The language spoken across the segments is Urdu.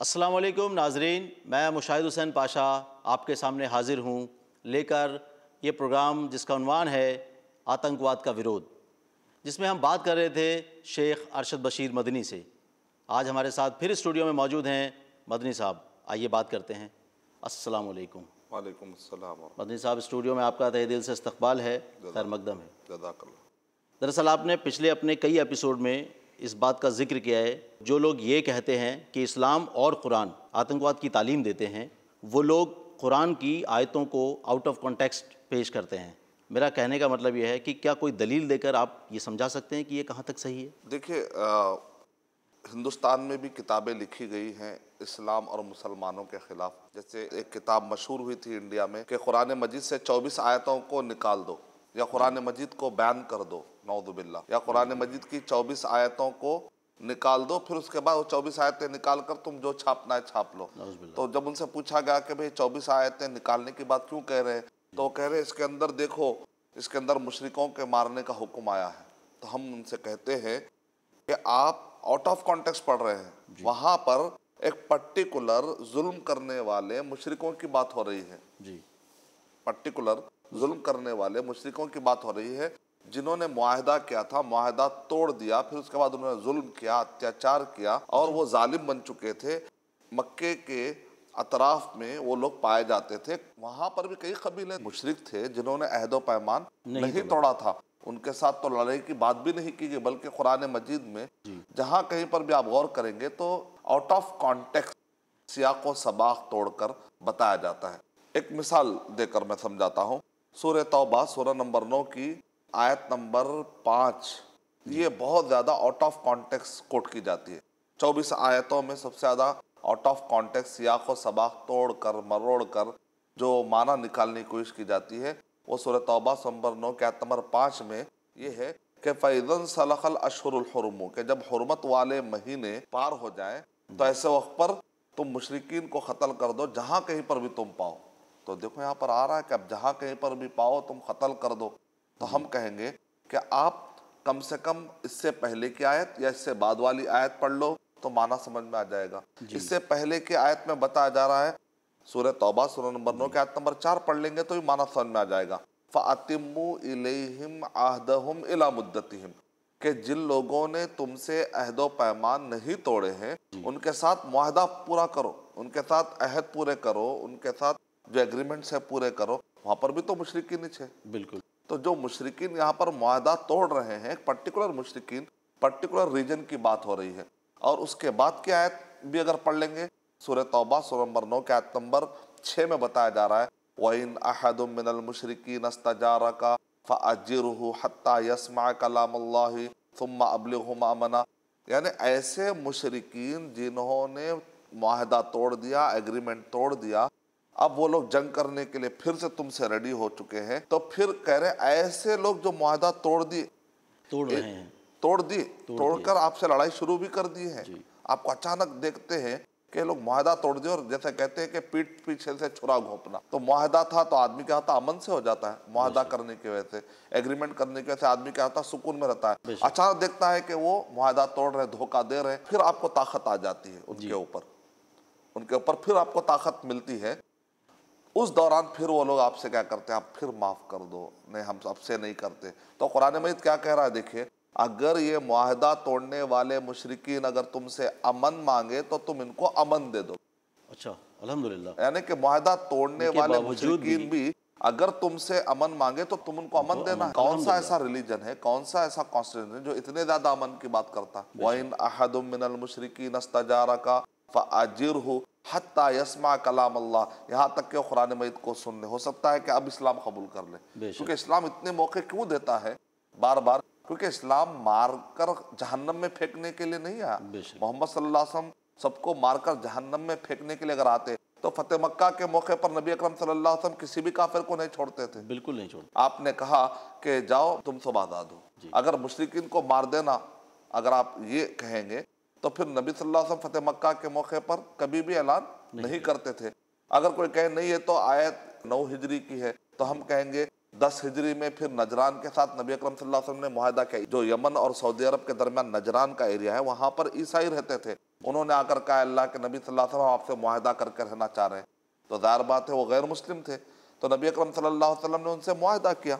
السلام علیکم ناظرین میں مشاہد حسین پاشا آپ کے سامنے حاضر ہوں لے کر یہ پروگرام جس کا عنوان ہے آتنکواد کا ورود جس میں ہم بات کر رہے تھے شیخ ارشد بشیر مدنی سے۔ آج ہمارے ساتھ پھر اسٹوڈیو میں موجود ہیں مدنی صاحب آئیے بات کرتے ہیں۔ السلام علیکم۔ وعلیکم السلام۔ مدنی صاحب اسٹوڈیو میں آپ کا تہ دل سے استقبال ہے خیر مقدم ہے۔ دراصل آپ نے پچھلے اپنے کئی ایپیسوڈ میں اس بات کا ذکر کیا ہے، جو لوگ یہ کہتے ہیں کہ اسلام اور قرآن آتنکواد کی تعلیم دیتے ہیں، وہ لوگ قرآن کی آیتوں کو آؤٹ آف کانٹیکسٹ پیش کرتے ہیں۔ میرا کہنے کا مطلب یہ ہے کہ کیا کوئی دلیل دے کر آپ یہ سمجھا سکتے ہیں کہ یہ کہاں تک صحیح ہے؟ دیکھیے ہندوستان میں بھی کتابیں لکھی گئی ہیں اسلام اور مسلمانوں کے خلاف۔ جیسے ایک کتاب مشہور ہوئی تھی انڈیا میں کہ قرآن مجید سے چوبیس آیتوں کو نکال دو یا قرآن مجید کو بیان کر دو۔ نعوذ باللہ۔ یا قرآن مجید کی چوبیس آیتوں کو نکال دو پھر اس کے بعد وہ چوبیس آیتیں نکال کر تم جو چھاپنا ہے چھاپ لو۔ تو جب ان سے پوچھا گیا کہ بھئی چوبیس آیتیں نکالنے کی بات کیوں کہہ رہے ہیں تو وہ کہہ رہے اس کے اندر دیکھو اس کے اندر مشرکوں کے مارنے کا حکم آیا ہے۔ تو ہم ان سے کہتے ہیں کہ آپ آؤٹ آف کانٹیکس پڑھ رہے ہیں۔ وہاں پر ایک پرٹیکولر ظلم کرنے والے مشرکوں کی بات ہو رہی ہے۔ جی۔ پرٹیکولر ظلم کرنے والے مشرکوں کی بات ہو رہی ہے۔ جنہوں نے معاہدہ کیا تھا معاہدہ توڑ دیا پھر اس کے بعد انہوں نے ظلم کیا اتیاچار کیا اور وہ ظالم بن چکے تھے۔ مکے کے اطراف میں وہ لوگ پائے جاتے تھے۔ وہاں پر بھی کئی قبیلے مشرک تھے جنہوں نے عہد و پیمان نہیں توڑا تھا۔ ان کے ساتھ تو لڑائی کی بات بھی نہیں کی گئی بلکہ قرآن مجید میں جہاں کہیں پر بھی آپ غور کریں گے تو آؤٹ آف کانٹیکس سیاق و سباق توڑ کر بتایا جاتا ہے۔ ایک مثال دے کر میں سمجھاتا ہوں۔ سورہ توبہ سورہ نمبر نو کی آیت نمبر پانچ۔ یہ بہت زیادہ آؤٹ آف کانٹیکس کوٹ کی جاتی ہے۔ چوبیس آیتوں میں سب سے زیادہ آؤٹ آف کانٹیکس سیاق و سباق توڑ کر، مروڑ کر جو معنی نکالنے کی کوشش کی جاتی ہے، وہ سورہ توبہ نمبر نو کے آیت نمبر پانچ میں یہ ہے کہ فَإِذَنْ سَلَخَ الْأَشْهُرُ الْحُرُمُ، کہ جب حرمت والے مہینے پار ہو جائیں، تو ایسے وقت پر تم مشرقین کو قتل کر دو جہاں کہیں پر بھی تم پاؤ۔ تو دیکھو یہاں پر آ رہا ہے کہ اب جہاں کہیں پر بھی پاؤ تم قتل کر دو۔ تو ہم کہیں گے کہ آپ کم سے کم اس سے پہلے کی آیت یا اس سے بعد والی آیت پڑھ لو تو معنی سمجھ میں آ جائے گا۔ اس سے پہلے کی آیت میں بتایا جا رہا ہے سورہ توبہ سورہ نمبر نو کے آیت نمبر چار پڑھ لیں گے تو یہ معنی سمجھ میں آ جائے گا۔ فَأَتِمُّوا إِلَيْهِمْ عَهْدَهُمْ إِلَى مُدَّتِهِمْ۔ کہ جن لوگوں نے تم سے عہد و پیمان نہیں توڑے ہیں ان کے ساتھ معاہدہ پورا کرو ان کے ساتھ عہد پورے کرو ان کے ساتھ جو ایگریمنٹس ہے پورے کرو۔ وہاں پر بھی تو مشرقین ہی چھے بالکل۔ تو جو مشرقین یہاں پر معاہدہ توڑ رہے ہیں، ایک پرٹیکولر مشرقین پرٹیکولر ریجن کی بات ہو رہی ہے۔ اور اس کے بعد کی آیت بھی اگر پڑھ لیں گے؟ سورہ توبہ، سورہ نمبر نو کے آیت نمبر چھ میں بتایا جا رہا ہے، وَإِنْ أَحَدٌ مِّنَ الْمُشْرِكِينَ اسْتَجَارَكَ فَأَجِّرْهُ حَتَّى يَسْمَعَ كَلَامَ اللَّهِ ثُمَّ أَبْلِغْهُ مَأْمَنَا یعنی ایسے مشرقین جنہوں نے معاہدہ توڑ دیا ایگریمنٹ توڑ دیا اب وہ لوگ جنگ کرنے کے لیے پھر سے تم سے ریڈی ہو چکے ہیں۔ تو پھر کہہ رہے ایسے لوگ جو معاہدہ توڑ دی توڑ رہے ہیں۔ توڑ دی توڑ کر آپ سے لڑائی شروع بھی کر دی ہے۔ آپ کو اچانک دیکھتے ہیں کہ لوگ معاہدہ توڑ دے اور جیسے کہتے ہیں کہ پیٹ پیچھے سے چھرا گھونپنا۔ تو معاہدہ تھا تو آدمی کیا ہوتا امن سے ہو جاتا ہے معاہدہ کرنے کی وجہ سے ایگریمنٹ کرنے کی وجہ سے آدمی کیا ہوتا ہے سکون میں رہتا ہے۔ اچانک دیکھتا ہے کہ وہ معاہدہ توڑ رہے دھوکہ دے رہے پھر آپ کو طاقت آ جاتی ہے ان کے اوپر۔ ان کے اوپر پھر آپ کو طاقت ملتی ہے۔ اس دوران پھر وہ لوگ آپ سے کیا کرتے ہیں؟ آپ پھر معاف کر دو۔ نہیں ہم سب سے نہیں کرتے۔ تو قرآن مجید کیا کہہ رہا ہے؟ دیکھیں اگر یہ معاہدہ توڑنے والے مشرقین اگر تم سے امن مانگے تو تم ان کو امن دے دو۔ اچھا الحمدللہ۔ یعنی کہ معاہدہ توڑنے والے مشرقین بھی اگر تم سے امن مانگے تو تم ان کو امن دینا ہے۔ کون سا ایسا ریلیجن ہے؟ کون سا ایسا کانسٹیٹیوشن ہے جو اتنے زیادہ امن کی بات کرتا؟ ہے وَإِنْ أَحَدٌ مِّنَ الْمُشْرِكِينَ اسْتَجَارَكَ فَأَجِرْهُ حَتَّى يَسْمَعَ كَلَامَ اللَّهِ۔ یہاں تک کہ قرآن مجید کو سن لے ہو سکتا ہے کہ اب اسلام قبول کر لے۔ کیونکہ اسلام اتنے موقع کیوں دیتا ہے؟ بار بار کیونکہ اسلام مار کر جہنم میں پھینکنے کے لیے نہیں آیا۔ محمد صلی اللہ علیہ وسلم سب کو مار کر جہنم میں پھینکنے کے لیے اگر آتے تو فتح مکہ کے موقع پر نبی اکرم صلی اللہ علیہ وسلم کسی بھی کافر کو نہیں چھوڑتے تھے۔ بالکل نہیں چھوڑتے۔ آپ نے کہا کہ جاؤ تم سب آزاد ہو۔ اگر مشرقین کو مار دینا اگر آپ یہ کہیں گے تو پھر نبی صلی اللہ علیہ وسلم فتح مکہ کے موقع پر کبھی بھی اعلان نہیں کرتے تھے۔ اگر کوئی کہے نہیں یہ تو آیت نو ہجری کی ہے۔ تو ہم کہیں گے دس ہجری میں پھر نجران کے ساتھ نبی اکرم صلی اللہ علیہ وسلم نے معاہدہ کیا۔ جو یمن اور سعودی عرب کے درمیان نجران کا ایریا ہے وہاں پر عیسائی رہتے تھے۔ انہوں نے آ کر کہا اللہ کے نبی صلی اللہ علیہ وسلم آپ سے معاہدہ کر کے رہنا چاہ رہے ہیں۔ تو ظاہر بات ہے وہ غیر مسلم تھے۔ تو نبی اکرم صلی اللہ علیہ وسلم نے ان سے معاہدہ کیا۔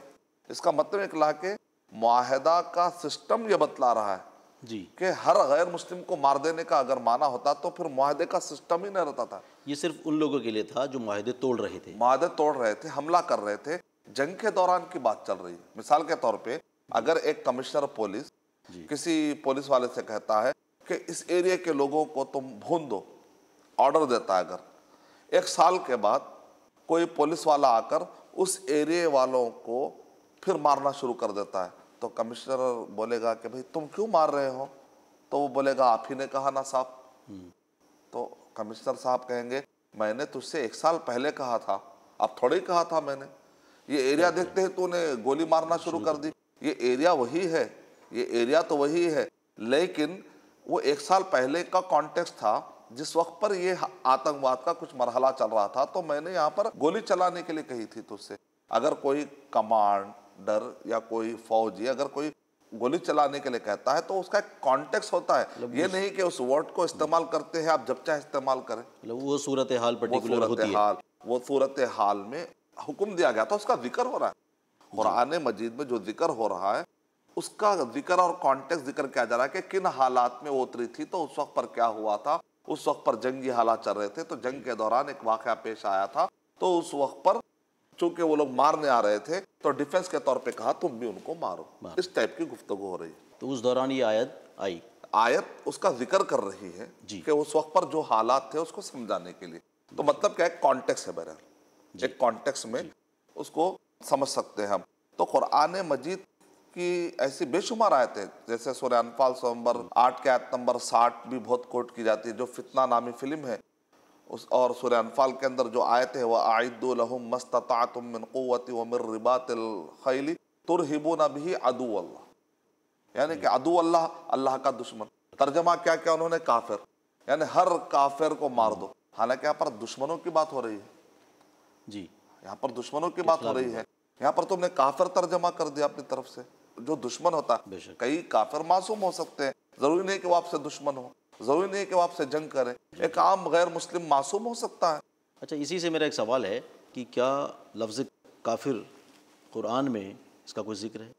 اس کا مطلب اکلا کہ معاہدہ کا سسٹم یہ بتلا رہا ہے جی۔ کہ ہر غیر مسلم کو مار دینے کا اگر مانا ہوتا تو پھر معاہدے کا سسٹم ہی نہیں رہتا تھا۔ یہ صرف ان لوگوں کے لیے تھا جو معاہدے توڑ رہے تھے۔ معاہدے توڑ رہے تھے حملہ کر رہے تھے۔ جنگ کے دوران کی بات چل رہی ہے۔ مثال کے طور پہ اگر ایک کمشنر پولیس جی۔ کسی پولیس والے سے کہتا ہے کہ اس ایریا کے لوگوں کو تم بھون دو آرڈر دیتا ہے اگر۔ ایک سال کے بعد کوئی پولیس والا آ کر اس ایریے والوں کو پھر مارنا شروع کر دیتا ہے۔ تو کمشنر بولے گا کہ بھئی تم کیوں مار رہے ہو؟ تو وہ بولے گا آپ ہی نے کہا نا صاحب۔ تو کمشنر صاحب کہیں گے میں نے تجھ سے ایک سال پہلے کہا تھا اب تھوڑے ہی کہا تھا میں نے۔ یہ ایریا دیکھتے ہی تو نے گولی مارنا شروع کر دی۔ یہ ایریا وہی ہے یہ ایریا تو وہی ہے۔ لیکن وہ ایک سال پہلے کا کانٹیکس تھا جس وقت پر یہ آتنکواد کا کچھ مرحلہ چل رہا تھا تو میں نے یہاں پر گولی چلانے کے لیے کہی تھی تجھ سے۔ اگر کوئی کمانڈر یا کوئی فوجی اگر کوئی گولی چلانے کے لیے کہتا ہے تو اس کا ایک کانٹیکس ہوتا ہے۔ یہ نہیں کہ اس ورڈ کو استعمال کرتے ہیں آپ جب چاہے استعمال کریں۔ وہ صورتحال وہ پرٹیکولر ہوتی ہے۔ وہ صورتحال میں حکم دیا گیا تھا اس کا ذکر ہو رہا ہے۔ قرآن مجید میں جو ذکر ہو رہا ہے اس کا ذکر اور کانٹیکس ذکر کیا جا رہا ہے کہ کن حالات میں وہ اتری تھی تو اس وقت پر کیا ہوا تھا۔ اس وقت پر جنگی حالات چل رہے تھے تو جنگ کے دوران ایک واقعہ پیش آیا تھا۔ تو اس وقت پر چونکہ وہ لوگ مارنے آ رہے تھے تو ڈیفنس کے طور پہ کہا تم بھی ان کو مارو۔ اس ٹائپ کی گفتگو ہو رہی ہے۔ تو اس دوران یہ آیت آئی۔ آیت اس کا ذکر کر رہی ہے جی۔ کہ اس وقت پر جو حالات تھے اس کو سمجھانے کے لیے۔ تو مطلب کیا ایک کانٹیکس ہے بہرحال ایک کانٹیکس میں اس کو سمجھ سکتے ہیں ہم۔ تو قرآن مجید کی ایسی بے شمار آیتیں جیسے سورہ انفال سو نمبر آٹھ کے آیت نمبر ساٹھ بھی بہت کوٹ کی جاتی ہے جو فتنہ نامی فلم ہے۔ اس اور سورہ انفال کے اندر جو آیت ہے وَأَعِدُّ لَهُمْ مَسْتَطَعْتُم مِّن قُوَّةِ وَمِن رِبَاطِ الْخَيْلِ تُرْهِبُونَ بِهِ عَدُوَ اللہ یعنی کہ عدو اللہ اللہ کا دشمن۔ ترجمہ کیا کیا انہوں نے؟ کافر۔ یعنی ہر کافر کو مار دو۔ حالانکہ یہاں پر دشمنوں کی بات ہو رہی ہے۔ جی۔ یہاں پر دشمنوں کی بات ہو رہی ہے۔ یہاں پر تم نے کافر ترجمہ کر دیا اپنی طرف سے۔ جو دشمن ہوتا ہے۔ کئی کافر معصوم ہو سکتے ہیں۔ ضروری نہیں کہ وہ آپ سے دشمن ہو۔ ضروری نہیں کہ وہ آپ سے جنگ کرے ایک عام غیر مسلم معصوم ہو سکتا ہے۔ اچھا اسی سے میرا ایک سوال ہے کہ کیا لفظ کافر قرآن میں اس کا کوئی ذکر ہے؟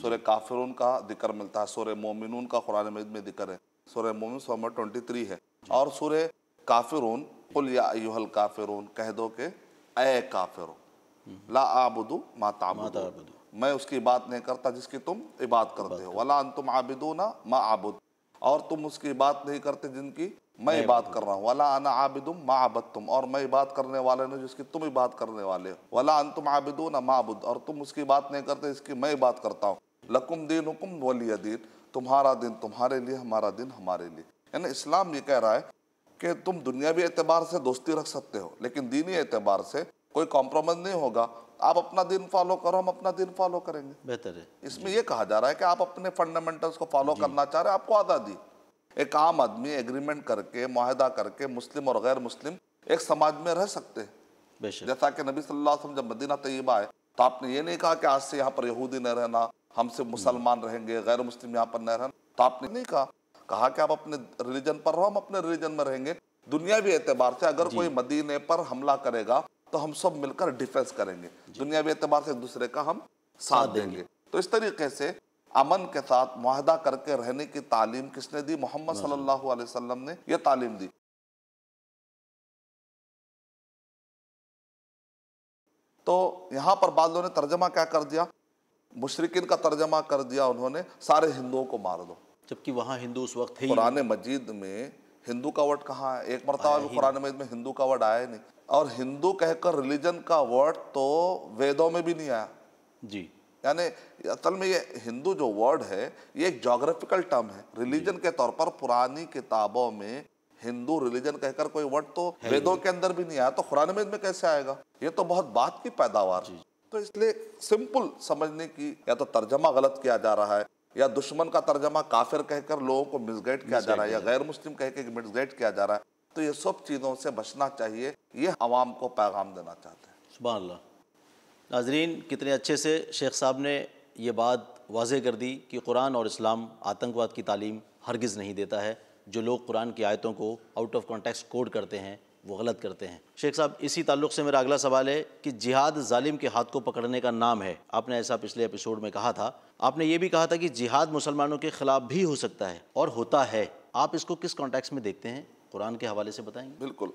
سورہ کافرون کا ذکر ملتا ہے سورہ مومنون کا قرآن مجید میں ذکر ہے۔ سورہ مومن سو نمبر 23 ہے۔ اور سورہ کافرون قل یا ایوہ الکافرون کہہ دو کہ اے کافرون لا اعبدو ما تعبدون۔ میں اس کی بات نہیں کرتا جس کی تم عبادت کرتے ہو۔ ولا انتم عابدون ما عبد اور تم اس کی بات نہیں کرتے جن کی میں عبادت کر رہا ہوں۔ ولا انا عابد ما عبدتم۔ اور میں عبادت کرنے والے نہیں جس کی تم عبادت کرنے والے ہو۔ ولا انتم عابدون ما عبد اور تم اس کی بات نہیں کرتے جس کی میں عبادت کرتا ہوں۔ لکم دینکم ولی دین تمہارا دن تمہارے لیے ہمارا دن ہمارے لیے۔ یعنی اسلام یہ کہہ رہا ہے کہ تم دنیاوی اعتبار سے دوستی رکھ سکتے ہو لیکن دینی اعتبار سے کوئی کمپرومائز نہیں ہوگا۔ آپ اپنا دن فالو کرو ہم اپنا دن فالو کریں گے۔ بہتر ہے۔ اس میں یہ کہا جا رہا ہے کہ آپ اپنے فنڈامنٹلز کو فالو کرنا چاہ رہے ہیں آپ کو آزادی۔ ایک عام آدمی ایگریمنٹ کر کے معاہدہ کر کے مسلم اور غیر مسلم ایک سماج میں رہ سکتے ہیں۔ جیسا کہ نبی صلی اللہ علیہ وسلم جب مدینہ طیبہ آئے تو آپ نے یہ نہیں کہا کہ آج سے یہاں پر یہودی نہ رہنا ہم سے مسلمان رہیں گے غیر مسلم یہاں پر نہ رہنا۔ تو آپ نے نہیں کہا۔ کہا کہ آپ اپنے ریلیجن پر رہو ہم اپنے ریلیجن میں رہیں گے۔ دنیاوی اعتبار سے اگر کوئی مدینے پر حملہ کرے گا تو ہم سب مل کر ڈیفنس کریں گے۔ دنیاوی اعتبار سے ایک دوسرے کا ہم ساتھ دیں گے۔ تو اس طریقے سے امن کے ساتھ معاہدہ کر کے رہنے کی تعلیم کس نے دی؟ محمد صلی اللہ علیہ وسلم نے یہ تعلیم دی۔ تو یہاں پر بعض لوگوں نے ترجمہ کیا کر دیا؟ مشرقین کا ترجمہ کر دیا انہوں نے سارے ہندوؤں کو مار دو۔ جبکہ وہاں ہندو اس وقت قرآن مجید میں ہندو کا ورڈ کہاں ہے؟ ایک مرتبہ بھی قرآن مجید میں ہندو کا ورڈ آیا ہی نہیں۔ اور ہندو کہہ کر ریلیجن کا ورڈ تو ویدوں میں بھی نہیں آیا۔ جی۔ یعنی اصل میں یہ ہندو جو ورڈ ہے یہ ایک جغرافیکل ٹرم ہے۔ ریلیجن کے طور پر پرانی کتابوں میں ہندو ریلیجن کہہ کر کوئی ورڈ تو ویدوں کے اندر بھی نہیں آیا۔ تو قرآن مجید میں کیسے آئے گا؟ یہ تو بہت بات کی پیداوار۔ ہے تو اس لیے سمپل سمجھنے کی یا تو ترجمہ غلط کیا جا رہا ہے۔ یا دشمن کا ترجمہ کافر کہہ کر لوگوں کو مسگائڈ کیا جا رہا ہے یا غیر مسلم کہہ کے مسگائڈ کیا جا رہا ہے۔ تو یہ سب چیزوں سے بچنا چاہیے یہ عوام کو پیغام دینا چاہتے ہیں۔ سبحان اللہ۔ ناظرین کتنے اچھے سے شیخ صاحب نے یہ بات واضح کر دی کہ قرآن اور اسلام آتنکواد کی تعلیم ہرگز نہیں دیتا ہے۔ جو لوگ قرآن کی آیتوں کو آؤٹ آف کانٹیکس کوڈ کرتے ہیں وہ غلط کرتے ہیں۔ شیخ صاحب اسی تعلق سے میرا اگلا سوال ہے کہ جہاد ظالم کے ہاتھ کو پکڑنے کا نام ہے۔ آپ نے ایسا پچھلے ایپیسوڈ میں کہا تھا۔ آپ نے یہ بھی کہا تھا کہ جہاد مسلمانوں کے خلاف بھی ہو سکتا ہے اور ہوتا ہے۔ آپ اس کو کس کانٹیکس میں دیکھتے ہیں؟ قرآن کے حوالے سے بتائیں گے۔ بالکل۔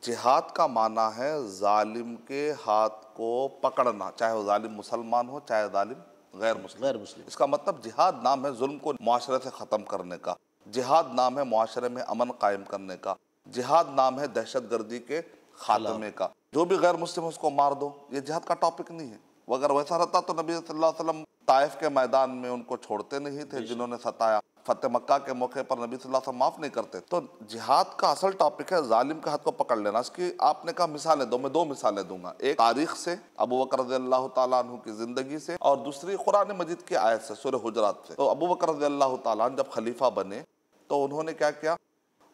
جہاد کا معنی ہے ظالم کے ہاتھ کو پکڑنا چاہے وہ ظالم مسلمان ہو چاہے ظالم غیر مسلم۔ غیر مسلم۔ اس کا مطلب جہاد نام ہے ظلم کو معاشرے سے ختم کرنے کا۔ جہاد نام ہے معاشرے میں امن قائم کرنے کا۔ جہاد نام ہے دہشت گردی کے خاتمے کا۔ جو بھی غیر مسلم اس کو مار دو۔ یہ جہاد کا ٹاپک نہیں ہے۔ وہ اگر ویسا رہتا تو نبی صلی اللہ علیہ وسلم طائف کے میدان میں ان کو چھوڑتے نہیں تھے جنہوں نے ستایا۔ فتح مکہ کے موقع پر نبی صلی اللہ علیہ وسلم معاف نہیں کرتے۔ تو جہاد کا اصل ٹاپک ہے ظالم کے ہاتھ کو پکڑ لینا۔ اس کی آپ نے کہا مثالیں دو میں دو مثالیں دوں گا۔ ایک تاریخ سے ابو بکر رضی اللہ تعالیٰ عنہ کی زندگی سے۔ اور دوسری قرآن مجید کی آیت سے سورہ حجرات سے۔ تو ابو بکر رضی اللہ تعالیٰ عنہ جب خلیفہ بنے تو انہوں نے کیا کیا؟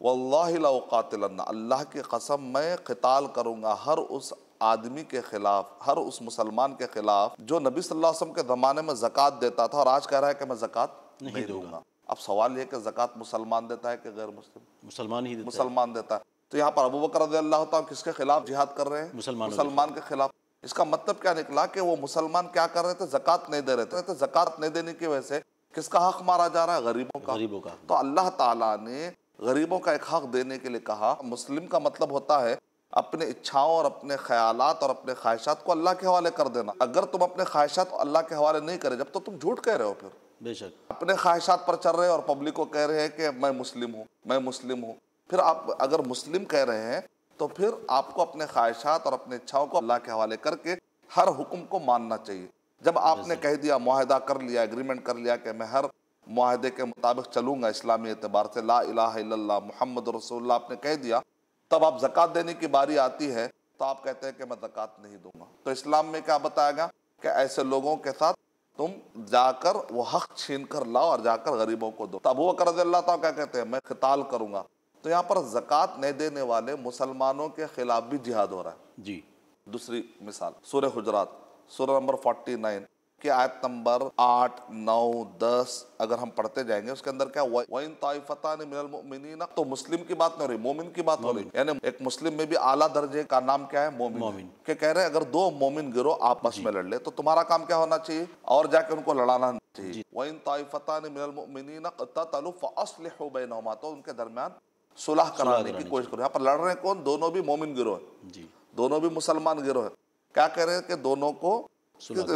واللہ لا قاتلن اللہ کی قسم میں قتال کروں گا ہر اس آدمی کے خلاف ہر اس مسلمان کے خلاف جو نبی صلی اللہ علیہ وسلم کے زمانے میں زکوٰۃ دیتا تھا اور آج کہہ رہا ہے کہ میں زکوٰۃ نہیں دوں گا۔ اب سوال یہ کہ زکوٰۃ مسلمان دیتا ہے کہ غیر مسلم؟ مسلمان ہی ہیں مسلمان دیتا ہے۔ تو یہاں پر ابو بکر رضی اللہ تعالیٰ کس کے خلاف جہاد کر رہے ہیں؟ مسلمانوں کے مسلمان کے خلاف۔ اس کا مطلب کیا نکلا کہ وہ مسلمان کیا کر رہے تھے؟ زکوٰۃ نہیں دے رہے تھے۔ زکوٰۃ نہیں دینے کی وجہ سے کس کا حق مارا جا رہا ہے؟ غریبوں کا۔ غریبوں کا۔ تو اللہ تعالیٰ نے غریبوں کا ایک حق دینے کے لیے کہا مسلم کا مطلب ہوتا ہے اپنے اچھاؤں اور اپنے خیالات اور اپنے خواہشات کو اللہ کے حوالے کر دینا۔ اگر تم اپنے خواہشات کو اللہ کے حوالے نہیں کرے جب تو تم جھوٹ کہہ رہے ہو پھر۔ بے شک۔ اپنے خواہشات پر چل رہے اور پبلک کو کہہ رہے ہیں کہ میں مسلم ہوں میں مسلم ہوں۔ پھر آپ اگر مسلم کہہ رہے ہیں تو پھر آپ کو اپنے خواہشات اور اپنے اچھاؤں کو اللہ کے حوالے کر کے ہر حکم کو ماننا چاہیے۔ جب آپ نے کہہ دیا معاہدہ کر لیا اگریمنٹ کر لیا کہ میں ہر معاہدے کے مطابق چلوں گا اسلامی اعتبار سے لا الہ الا اللہ محمد رسول اللہ آپ نے کہہ دیا۔ تب آپ زکوٰۃ دینے کی باری آتی ہے تو آپ کہتے ہیں کہ میں زکوٰۃ نہیں دوں گا۔ تو اسلام میں کیا بتایا گا کہ ایسے لوگوں کے ساتھ تم جا کر وہ حق چھین کر لاؤ اور جا کر غریبوں کو دو۔ تو ابو بکر رضی اللہ تعالیٰ کیا کہتے ہیں؟ میں قتال کروں گا۔ تو یہاں پر زکوٰۃ نہیں دینے والے مسلمانوں کے خلاف بھی جہاد ہو رہا ہے۔ جی۔ دوسری مثال سورہ حجرات سورہ نمبر 49 کی آیت نمبر آٹھ نو دس اگر ہم پڑھتے جائیں گے اس کے اندر کیا وَإِن طَائِفَتَانِ مِنَ الْمُؤْمِنِينَ تو مسلم کی بات نہیں ہو رہی مومن کی بات ہو رہی۔ یعنی ایک مسلم میں بھی اعلیٰ درجے کا نام کیا ہے؟ مومن۔ مومن۔ کہ کہہ رہے ہیں اگر دو مومن گروہ آپس میں لڑ لے تو تمہارا کام کیا ہونا چاہیے؟ اور جا کے ان کو لڑانا چاہیے۔ وَإِن طَائِفَتَانِ مِنَ الْمُؤْمِنِينَ اقْتَتَلُوا فَأَصْلِحُوا بَيْنَهُمَا تو ان کے درمیان صلح کرانے کی کوشش کرو۔ یہاں پر لڑ رہے ہیں کون؟ دونوں بھی مومن گروہ ہیں۔ جی۔ دونوں بھی مسلمان گروہ ہیں۔ کیا کہہ رہے ہیں کہ دونوں کو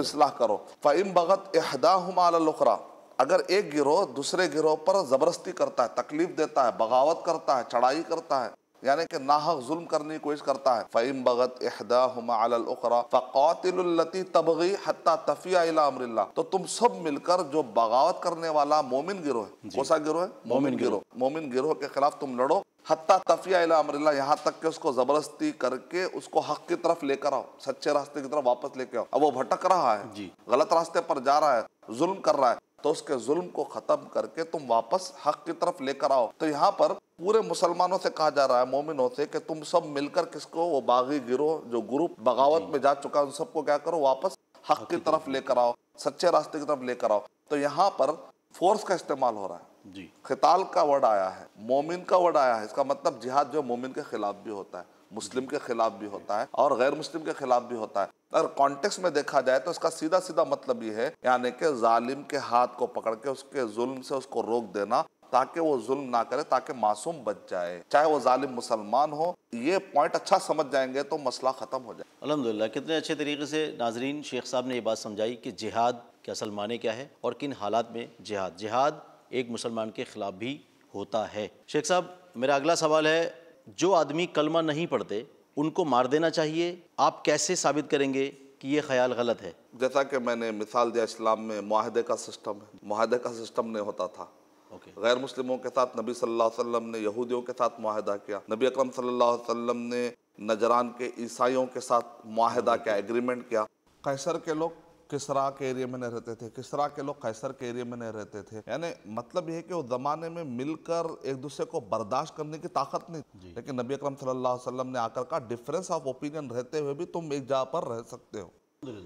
اصلاح کرو۔ فَإِن بَغَتْ إِحْدَاهُمَا عَلَى الْأُخْرَى۔ اگر ایک گروہ دوسرے گروہ پر زبرستی کرتا ہے تکلیف دیتا ہے بغاوت کرتا ہے چڑھائی کرتا ہے یعنی کہ ناحق ظلم کرنے کی کوشش کرتا ہے۔ فَإِن بَغَتْ إِحْدَاهُمَا عَلَى الْأُخْرَى فَقَاتِلُ الَّتِي تَبْغِي حَتَّى تَفِيَ إِلَى أَمْرِ اللَّهِ تو تم سب مل کر جو بغاوت کرنے والا مومن گروہ ہے۔ کون سا گروہ ہے؟ مومن گروہ۔ مومن گروہ کے خلاف تم لڑو۔ حتیٰ تفیہ الى امر اللہ یہاں تک کہ اس کو زبرستی کر کے اس کو حق کی طرف لے کر آؤ۔ سچے راستے کی طرف واپس لے کے آؤ۔ اب وہ بھٹک رہا ہے۔ جی۔ غلط راستے پر جا رہا ہے۔ ظلم کر رہا ہے۔ تو اس کے ظلم کو ختم کر کے تم واپس حق کی طرف لے کر آؤ۔ تو یہاں پر پورے مسلمانوں سے کہا جا رہا ہے مومنوں سے کہ تم سب مل کر کس کو وہ باغی گروہ جو گروپ بغاوت میں جا چکا ان سب کو کیا کرو واپس حق کی طرف لے کر آؤ سچے راستے کی طرف لے کر آؤ۔ تو یہاں پر فورس کا استعمال ہو رہا ہے۔ جی۔ قتال کا ورڈ آیا ہے مومن کا ورڈ آیا ہے۔ اس کا مطلب جہاد جو مومن کے خلاف بھی ہوتا ہے۔ مسلم کے خلاف بھی ہوتا ہے اور غیر مسلم کے خلاف بھی ہوتا ہے۔ اگر کانٹیکس میں دیکھا جائے تو اس کا سیدھا سیدھا مطلب یہ ہے یعنی کہ ظالم کے ہاتھ کو پکڑ کے اس کے ظلم سے اس کو روک دینا تاکہ وہ ظلم نہ کرے، تاکہ معصوم بچ جائے۔ چاہے وہ ظالم مسلمان ہو، یہ پوائنٹ اچھا سمجھ جائیں گے تو مسئلہ ختم ہو جائے۔ الحمدللہ، کتنے اچھے طریقے سے ناظرین شیخ صاحب نے یہ بات سمجھائی کہ جہاد کے اصل معنی کیا ہے اور کن حالات میں جہاد۔ جہاد ایک مسلمان کے خلاف بھی ہوتا ہے۔ شیخ صاحب، میرا اگلا سوال ہے جو آدمی کلمہ نہیں پڑھتے ان کو مار دینا چاہیے۔ آپ کیسے ثابت کریں گے کہ یہ خیال غلط ہے؟ جیسا کہ میں نے مثال دیا اسلام میں معاہدے کا سسٹم ہے۔ معاہدے کا سسٹم نہیں ہوتا تھا۔ اوکے۔ غیر مسلموں کے ساتھ نبی صلی اللہ علیہ وسلم نے یہودیوں کے ساتھ معاہدہ کیا۔ نبی اکرم صلی اللہ علیہ وسلم نے نجران کے عیسائیوں کے ساتھ معاہدہ کیا ایگریمنٹ کیا۔ قیصر کے لوگ کسرا کے ایریا میں نہیں رہتے تھے؟ کسرا کے لوگ قیصر کے ایریا میں نہیں رہتے تھے؟ یعنی مطلب یہ ہے کہ وہ زمانے میں مل کر ایک دوسرے کو برداشت کرنے کی طاقت نہیں تھی۔ لیکن نبی اکرم صلی اللہ علیہ وسلم نے آ کر کہا ڈفرینس آف اوپینین رہتے ہوئے بھی تم ایک جگہ پر رہ سکتے ہو۔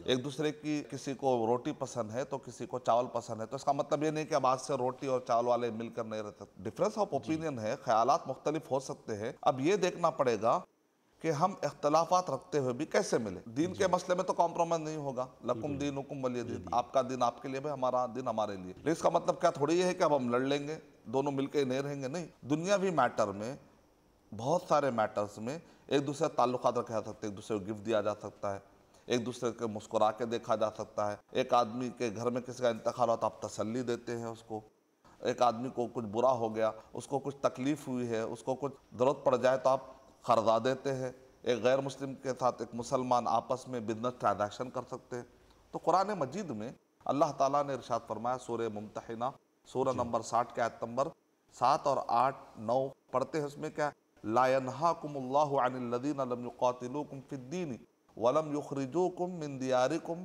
ایک دوسرے کی کسی کو روٹی پسند ہے تو کسی کو چاول پسند ہے تو اس کا مطلب یہ نہیں کہ اب آج سے روٹی اور چاول والے مل کر نہیں رہتے۔ ڈفرینس آف اوپینین ہے خیالات مختلف ہو سکتے ہیں۔ اب یہ دیکھنا پڑے گا کہ ہم اختلافات رکھتے ہوئے بھی کیسے ملے؟ دین کے مسئلے میں تو کمپرومائز نہیں ہوگا۔ لکم دین حکم ولی دین آپ کا دین آپ کے لیے بھی ہمارا دین ہمارے لیے۔ لیکن اس کا مطلب کیا تھوڑی یہ ہے کہ اب ہم لڑ لیں گے دونوں مل کے نہیں رہیں گے۔ نہیں دنیاوی میٹر میں بہت سارے میٹرز میں ایک دوسرے تعلقات رکھے جا سکتے ایک دوسرے کو گفٹ دیا جا سکتا ہے ایک دوسرے کے مسکرا کے دیکھا جا سکتا ہے۔ ایک آدمی کے گھر میں کسی کا انتقال ہوا تو آپ تسلی دیتے ہیں اس کو۔ ایک آدمی کو کچھ برا ہو گیا اس کو کچھ تکلیف ہوئی ہے اس کو کچھ ضرورت پڑ جائے تو آپ خردا دیتے ہیں۔ ایک غیر مسلم کے ساتھ ایک مسلمان آپس میں بزنس ٹرانزیکشن کر سکتے ہیں۔ تو قرآن مجید میں اللہ تعالیٰ نے ارشاد فرمایا سورہ ممتحنہ سورہ نمبر ساٹھ کے آیت نمبر سات اور آٹھ نو پڑھتے ہیں۔ اس میں کیا لا ينهاكم الله عن الذين لم يقاتلوكم في الدين ولم يخرجوكم من دياركم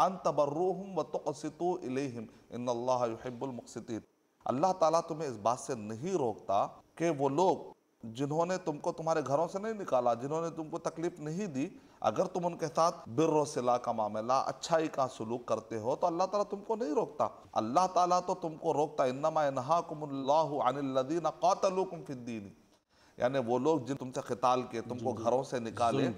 ان تبروهم وتقسطوا اليهم ان اللہ يحب المقسطين اللہ تعالیٰ تمہیں اس بات سے نہیں روکتا کہ وہ لوگ جنہوں نے تم کو تمہارے گھروں سے نہیں نکالا جنہوں نے تم کو تکلیف نہیں دی اگر تم ان کے ساتھ بر و صلاح کا معاملہ اچھائی کا سلوک کرتے ہو تو اللہ تعالیٰ تم کو نہیں روکتا۔ اللہ تعالیٰ تو تم کو روکتا انما ينهاكم الله عن الذين قاتلوكم في الدين یعنی وہ لوگ جن تم سے قتال کے تم کو گھروں سے نکالے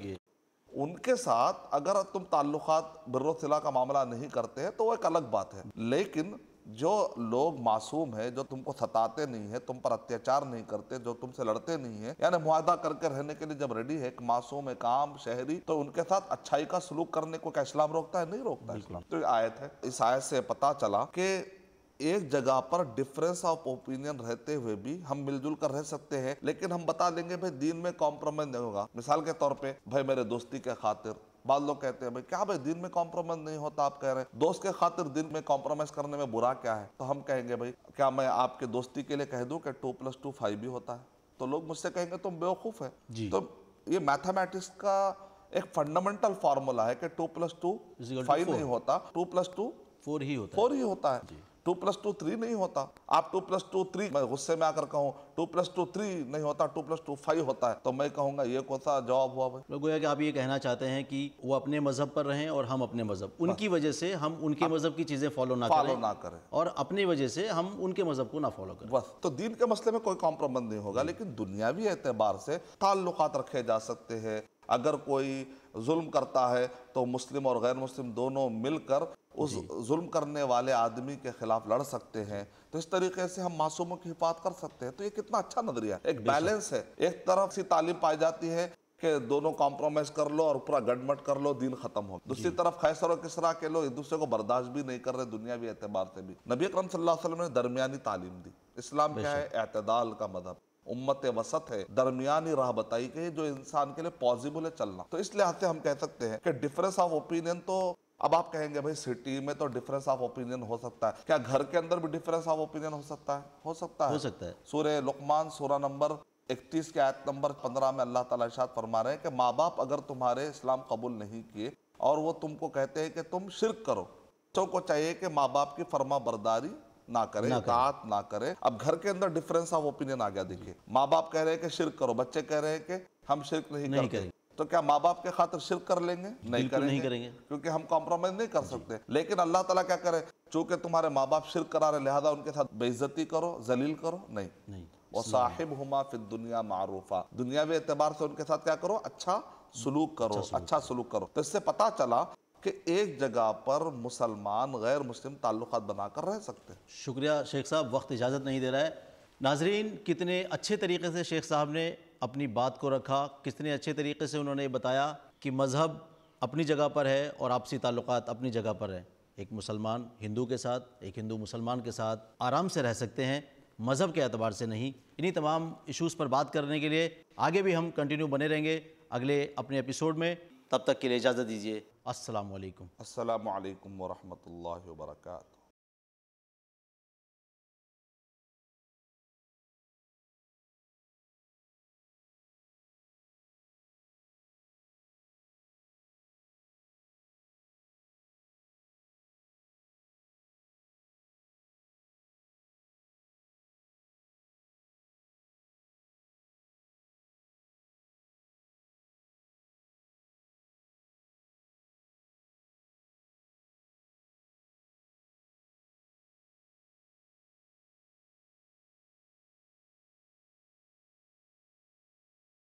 ان کے ساتھ اگر تم تعلقات بر و صلاح کا معاملہ نہیں کرتے ہیں تو وہ ایک الگ بات ہے۔ لیکن جو لوگ معصوم ہیں جو تم کو ستاتے نہیں ہیں تم پر اتیاچار نہیں کرتے جو تم سے لڑتے نہیں ہیں یعنی معاہدہ کر کے رہنے کے لیے جب ریڈی ہے ایک معصوم ایک عام شہری تو ان کے ساتھ اچھائی کا سلوک کرنے کو کیا اسلام روکتا ہے؟ نہیں روکتا اسلام تو یہ آیت ہے۔ اس آیت سے پتا چلا کہ ایک جگہ پر ڈیفرنس آف اوپینین رہتے ہوئے بھی ہم مل جل کر رہ سکتے ہیں لیکن ہم بتا دیں گے بھائی دین میں کمپرومائز نہیں ہوگا۔ مثال کے طور پہ بھائی میرے دوستی کے خاطر بعض لوگ کہتے ہیں بھائی کیا بھائی دین میں کمپرومائز نہیں ہوتا؟ آپ کہہ رہے ہیں۔ دوست کے خاطر دین میں کمپرومائز کرنے میں برا کیا ہے؟ تو ہم کہیں گے بھائی کیا میں آپ کے دوستی کے لیے کہہ دوں کہ ٹو پلس ٹو فائیو بھی ہوتا ہے؟ تو لوگ مجھ سے کہیں گے تم بیوقوف ہے تو یہ میتھمیٹکس کا ایک فنڈامنٹل فارمولا ہے کہ ٹو پلس ٹو فائیو نہیں ہوتا ٹو پلس ٹو فور ہی ہوتا فور ہی ہوتا ہے۔ ٹو پلس ٹو تھری نہیں ہوتا۔ آپ ٹو پلس ٹو تھری میں غصے میں آ کر کہوں ٹو پلس ٹو تھری نہیں ہوتا ٹو پلس ٹو فائیو ہوتا ہے۔ تو میں کہوں گا یہ کون سا جواب ہوا بھائی؟ گویا کہ آپ یہ کہنا چاہتے ہیں کہ وہ اپنے مذہب پر رہیں اور ہم اپنے مذہب۔ ان کی وجہ سے ہم ان کے مذہب کی چیزیں فالو نہ فالو نہ کریں۔ اور اپنی وجہ سے ہم ان کے مذہب کو نہ فالو کریں۔ بس۔ تو دین کے مسئلے میں کوئی کمپرومائز نہیں ہوگا لیکن دنیاوی اعتبار سے تعلقات رکھے جا سکتے ہیں۔ اگر کوئی ظلم کرتا ہے تو مسلم اور غیر مسلم دونوں مل کر اس ظلم کرنے والے آدمی کے خلاف لڑ سکتے ہیں تو اس طریقے سے ہم معصوموں کی حفاظت کر سکتے ہیں۔ تو یہ کتنا اچھا نظریہ ہے۔ ایک بیلنس ہے۔ ایک طرف سی تعلیم پائی جاتی ہے کہ دونوں کمپرومائز کر لو اور پورا گڈمٹ کر لو دین ختم ہو۔ دوسری طرف خیسر و کسرا کے لوگ ایک دوسرے کو برداشت بھی نہیں کر رہے دنیاوی اعتبار سے بھی۔ نبی اکرم صلی اللہ علیہ وسلم نے درمیانی تعلیم دی۔ اسلام کیا ہے؟ اعتدال کا مذہب۔ امت وسط ہے درمیانی راہ بتائی کہ جو انسان کے لیے پازیبل ہے چلنا۔ تو اس لحاظ سے ہم کہہ سکتے ہیں کہ ڈفرنس آف اوپینین تو اب آپ کہیں گے بھائی سٹی میں تو ڈفرنس آف اوپینین ہو سکتا ہے۔ کیا گھر کے اندر بھی ڈفرنس آف اوپینین ہو سکتا ہے؟ ہو سکتا ہے۔ ہو سکتا ہے۔ سورہ لقمان سورہ نمبر اکتیس کے آیت نمبر پندرہ میں اللہ تعالیٰ ارشاد فرما رہے ہیں کہ ماں باپ اگر تمہارے اسلام قبول نہیں کیے اور وہ تم کو کہتے ہیں کہ تم شرک کرو بچوں کو چاہیے کہ ماں باپ کی فرما برداری نہ کرے اطاعت نہ کرے۔ اب گھر کے اندر ڈفرنس آف اوپینین آ گیا دیکھیے۔ ماں باپ کہہ رہے ہیں کہ شرک کرو بچے کہہ رہے ہیں کہ ہم شرک نہیں کرتے۔ تو کیا ماں باپ کے خاطر شرک کر لیں گے؟ نہیں کریں گے کیونکہ ہم کمپرومائز نہیں کر سکتے۔ لیکن اللہ تعالیٰ کیا کرے؟ چونکہ تمہارے ماں باپ شرک کرا رہے لہذا ان کے ساتھ بے عزتی کرو ذلیل کرو نہیں۔ وہ صاحب ہما فی دنیا معروفہ دنیاوی اعتبار سے ان کے ساتھ کیا کرو؟ اچھا سلوک کرو اچھا سلوک کرو۔ تو اس سے پتا چلا کہ ایک جگہ پر مسلمان غیر مسلم تعلقات بنا کر رہ سکتے۔ شکریہ شیخ صاحب وقت اجازت نہیں دے رہا ہے۔ ناظرین کتنے اچھے طریقے سے شیخ صاحب نے اپنی بات کو رکھا، کتنے اچھے طریقے سے انہوں نے یہ بتایا کہ مذہب اپنی جگہ پر ہے اور آپسی تعلقات اپنی جگہ پر ہیں۔ ایک مسلمان ہندو کے ساتھ، ایک ہندو مسلمان کے ساتھ آرام سے رہ سکتے ہیں، مذہب کے اعتبار سے نہیں۔ انہی تمام ایشوز پر بات کرنے کے لیے آگے بھی ہم کنٹینیو بنے رہیں گے اگلے اپنے ایپیسوڈ میں۔ تب تک کے لیے اجازت دیجیے السلام علیکم۔ السلام علیکم ورحمۃ اللہ وبرکاتہ۔